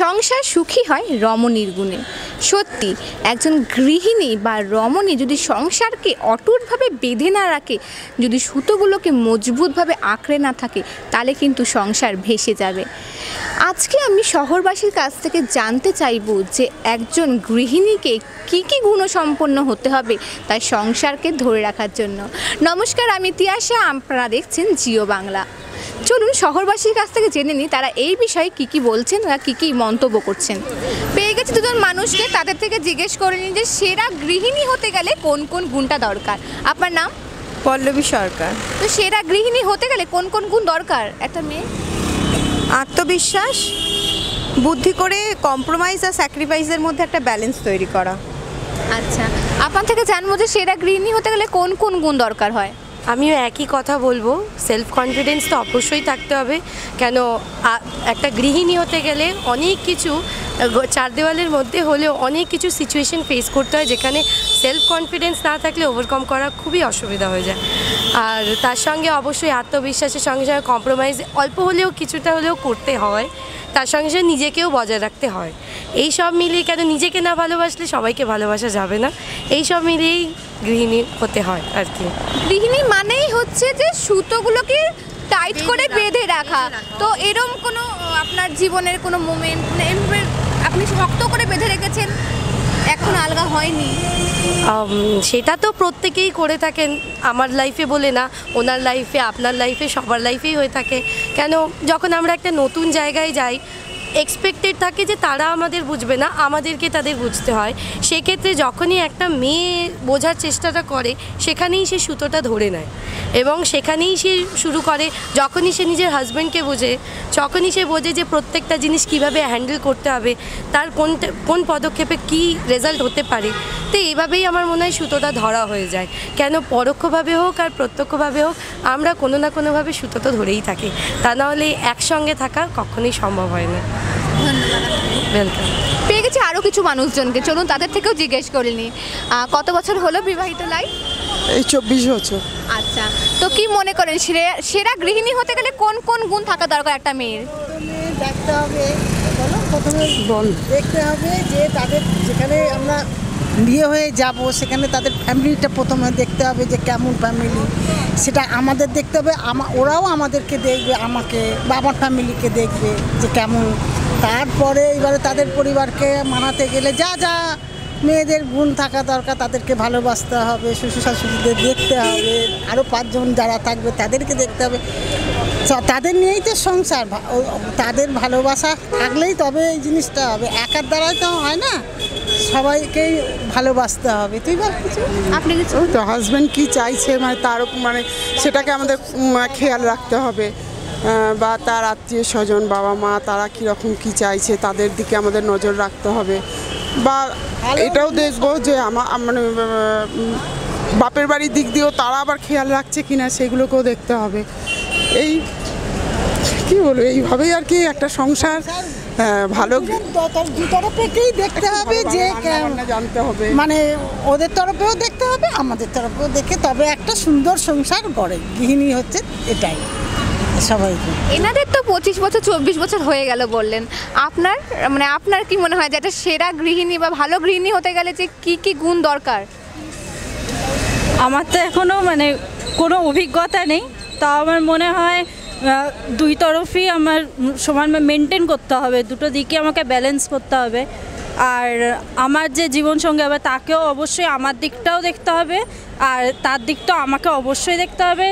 সংসার সুখী হয় রমণীর গুণে। সত্যি, একজন গৃহিণী বা রমণী যদি সংসারকে অটুটভাবে বেঁধে না রাখে, যদি সুতোগুলোকে মজবুতভাবে আঁকড়ে না থাকে, তাহলে কিন্তু সংসার ভেসে যাবে। আজকে আমি শহরবাসীর কাছ থেকে জানতে চাইব যে একজন গৃহিণীকে কী কী গুণসম্পন্ন হতে হবে তার সংসারকে ধরে রাখার জন্য। নমস্কার, আমি তিয়াশা, আপনারা দেখছেন জিও বাংলা। চলুন শহরবাসীর কাছ থেকে জেনে নিই তারা এই বিষয়ে কি কি বলছেন বা কি কি মন্তব্য করছেন। পেয়ে গেছি দুজন মানুষকে তাদের থেকে জিজ্ঞেস করে নিন যে সেরা গৃহিণী হতে গেলে কোন কোন গুণটা দরকার। আপনার নাম? পল্লবী সরকার। তো সেরা গৃহিণী হতে গেলে কোন কোন গুণ দরকার? একটা মেয়ে? আত্মবিশ্বাস বুদ্ধি করে কম্প্রোমাইজ আর স্যাক্রিফাইসের মধ্যে একটা ব্যালেন্স তৈরি করা। আচ্ছা। আপনার থেকে জানব যে সেরা গৃহিণী হতে গেলে কোন কোন গুণ দরকার হয়? আমিও একই কথা বলব সেলফ কনফিডেন্স তো অবশ্যই থাকতে হবে। কেন একটা গৃহিণী হতে গেলে অনেক কিছু চার দেওয়ালের মধ্যে হলেও অনেক কিছু সিচুয়েশন ফেস করতে হয়, যেখানে সেলফ কনফিডেন্স না থাকলে ওভারকাম করা খুবই অসুবিধা হয়ে যায়। আর তার সঙ্গে অবশ্যই আত্মবিশ্বাসের সঙ্গে সঙ্গে কম্প্রোমাইজ অল্প হলেও কিছুটা হলেও করতে হয়, তার সঙ্গে সঙ্গে নিজেকেও বজায় রাখতে হয়। এই সব মিলিয়ে কেন নিজেকে না ভালোবাসলে সবাইকে ভালোবাসা যাবে না? এই সব মিলিয়েই গৃহিণী হতে হয় আর কি। গৃহিণী মানেই হচ্ছে যে সুতোগুলোকে টাইট করে বেঁধে রাখা। তো এরম কোনো আপনার জীবনের কোনো মোমেন্ট আপনি শক্ত করে বেঁধে রেখেছেন? এখন আলগা হয়নি? সেটা তো প্রত্যেকেই করে থাকেন। আমার লাইফে বলে না ওনার লাইফে আপনার লাইফে সবার লাইফেই হয়ে থাকে। কেন? যখন আমরা একটা নতুন জায়গায় যাই এক্সপেক্টেড থাকে যে তারা আমাদের বুঝবে না, আমাদেরকে তাদের বুঝতে হয়। সেক্ষেত্রে যখনই একটা মেয়ে বোঝার চেষ্টাটা করে, সেখানেই সে সুতোটা ধরে নেয়। এবং সেখানেই সে শুরু করে যখনই সে নিজের হাজব্যান্ডকে বোঝে যখনই সে বোঝে যে প্রত্যেকটা জিনিস কীভাবে হ্যান্ডেল করতে হবে তার কোন কোন পদক্ষেপে কি রেজাল্ট হতে পারে তো এইভাবেই আমার মনে হয় সুতোটা ধরা হয়ে যায়। কেন পরোক্ষভাবে হোক আর প্রত্যক্ষভাবে হোক আমরা কোনো না কোনোভাবে সুতো তো ধরেই থাকি। তা না হলে একসঙ্গে থাকা কখনোই সম্ভব হয় না। ওয়েলকাম পেয়ে গেছি আরও কিছু মানুষজনকে। চলুন তাদের থেকেও জিজ্ঞেস করে নিই কত বছর হলো বিবাহিত লাইফ এই চব্বিশ বছর। আচ্ছা তো কি মনে করেন সেরা সেরা গৃহিণী হতে গেলে কোন কোন গুণ থাকা দরকার একটা মেয়ের? দেখতে হবে বলো প্রথমে দেখতে হবে যে তাদের যেখানে আমরা বিয়ে হয়ে যাব সেখানে তাদের ফ্যামিলিটা প্রথমে দেখতে হবে যে কেমন ফ্যামিলি সেটা আমাদের দেখতে হবে আমা ওরাও আমাদেরকে দেখবে আমাকে বা আমার ফ্যামিলিকে দেখবে যে কেমন। তারপরে এবারে তাদের পরিবারকে মানাতে গেলে যা যা মেয়েদের গুণ থাকা দরকার তাদেরকে ভালোবাসতে হবে শ্বশুর শাশুড়িদের দেখতে হবে আরও পাঁচজন যারা থাকবে তাদেরকে দেখতে হবে। তাদের নিয়েই তো সংসার তাদের ভালোবাসা থাকলেই তবে এই জিনিসটা হবে। একার দ্বারাই তো হয় না সবাইকেই ভালোবাসতে হবে। তুই বল কিছু। আপনি কিছু? তো হাজব্যান্ড কী চাইছে মানে তার মানে সেটাকে আমাদের খেয়াল রাখতে হবে। বা তার আত্মীয় স্বজন বাবা মা তারা কীরকম কী চাইছে তাদের দিকে আমাদের নজর রাখতে হবে। বা এটাও দেখব যে আমার মানে বাপের বাড়ির দিক দিয়েও তারা আবার খেয়াল রাখছে কিনা সেগুলোকেও দেখতে হবে। এই কি বলব এইভাবেই আর কি একটা সংসার আহ, ভালো। তরফেকেই দেখতে হবে যে জানতে হবে। মানে ওদের তরফেও দেখতে হবে আমাদের তরফেও দেখে তবে একটা সুন্দর সংসার গড়ে। গৃহিণী হচ্ছে এটাই। সবাইকে। এনাদের তো পঁচিশ বছর চব্বিশ বছর হয়ে গেল বললেন। আপনার মানে আপনার কি মনে হয় যে একটা সেরা গৃহিণী বা ভালো গৃহিণী হতে গেলে যে কি কি গুণ দরকার? আমার তো এখনও মানে কোনো অভিজ্ঞতা নেই। তা আমার মনে হয় দুই তরফই আমার সমান মেনটেন করতে হবে। দুটো দিকে আমাকে ব্যালেন্স করতে হবে। আর আমার যে জীবনসঙ্গী হবে তাকেও অবশ্যই আমার দিকটাও দেখতে হবে। আর তার দিকটাও আমাকে অবশ্যই দেখতে হবে।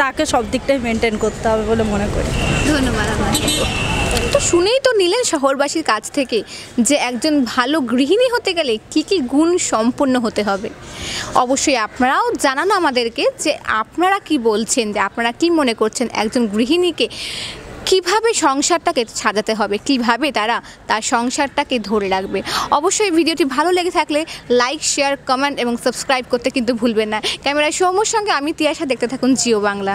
তাকে সব দিকটাই মেনটেন করতে হবে বলে মনে করি। ধন্যবাদ তো শুনেই তো নিলেন শহরবাসীর কাছ থেকে যে একজন ভালো গৃহিণী হতে গেলে কি কি গুণ সম্পন্ন হতে হবে। অবশ্যই আপনারাও জানান আমাদেরকে যে আপনারা কি বলছেন, যে আপনারা কি মনে করছেন একজন গৃহিণীকে কীভাবে সংসারটাকে সাজাতে হবে, কীভাবে তারা তার সংসারটাকে ধরে রাখবে? অবশ্যই ভিডিওটি ভালো লেগে থাকলে লাইক শেয়ার কমেন্ট এবং সাবস্ক্রাইব করতে কিন্তু ভুলবেন না। ক্যামেরায় সৌম্যর সঙ্গে আমি তিয়াশা, দেখতে থাকুন জিও বাংলা।